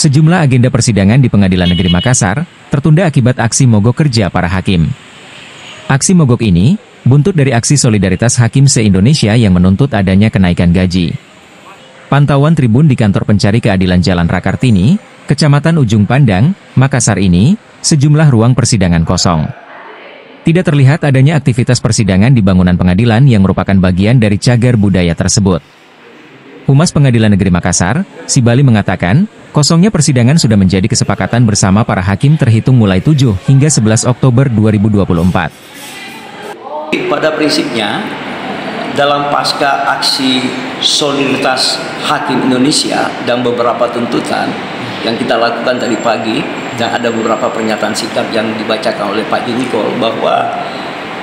Sejumlah agenda persidangan di Pengadilan Negeri Makassar tertunda akibat aksi mogok kerja para hakim. Aksi mogok ini buntut dari aksi solidaritas hakim se-Indonesia yang menuntut adanya kenaikan gaji. Pantauan tribun di kantor pencari keadilan Jalan Rakartini, Kecamatan Ujung Pandang, Makassar ini, sejumlah ruang persidangan kosong. Tidak terlihat adanya aktivitas persidangan di bangunan pengadilan yang merupakan bagian dari cagar budaya tersebut. Humas Pengadilan Negeri Makassar, Sibali mengatakan, Kosongnya persidangan sudah menjadi kesepakatan bersama para hakim terhitung mulai 7 hingga 11 Oktober 2024. Pada prinsipnya, dalam pasca aksi solidaritas hakim Indonesia dan beberapa tuntutan yang kita lakukan tadi pagi dan ada beberapa pernyataan sikap yang dibacakan oleh Pak Jinikol bahwa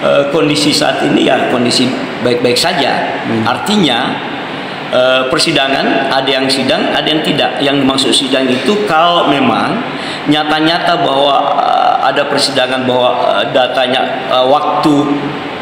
e, kondisi saat ini ya kondisi baik-baik saja. Hmm. Artinya Eh, persidangan ada yang sidang ada yang tidak. Yang dimaksud sidang itu kalau memang nyata-nyata bahwa uh, ada persidangan bahwa uh, datanya uh, waktu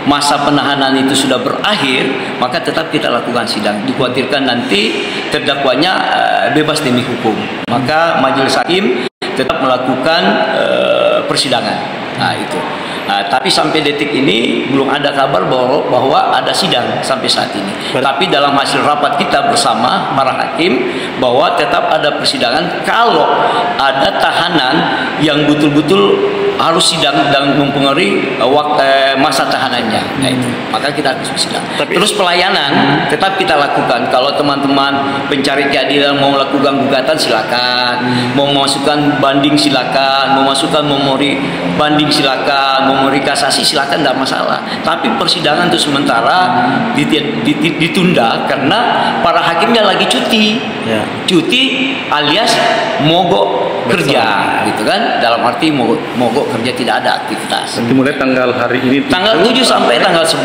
masa penahanan itu sudah berakhir maka tetap kita lakukan sidang. Dikhawatirkan nanti terdakwanya uh, bebas demi hukum. Maka majelis hakim tetap melakukan uh, persidangan. Nah itu Nah, tapi sampai detik ini belum ada kabar bahwa, bahwa ada sidang sampai saat ini. Ber tapi dalam hasil rapat kita bersama para hakim bahwa tetap ada persidangan kalau ada tahanan yang betul-betul harus sidang dan mempengaruhi uh, waktu eh, masa tahanannya. Nah itu, maka kita harus sidang. Tapi, Terus pelayanan tetap kita lakukan. Kalau teman-teman pencari keadilan mau lakukan gugatan silakan, hmm. mau masukkan banding silakan, mau masukkan memori banding silakan, memori kasasi silakan tidak masalah. Tapi persidangan itu sementara ditunda karena para hakimnya lagi cuti. Ya. Cuti alias mogok kerja gitu kan dalam arti mogok, mogok kerja tidak ada aktivitas. Mulai tanggal hari ini tanggal 7 sampai tanggal 11.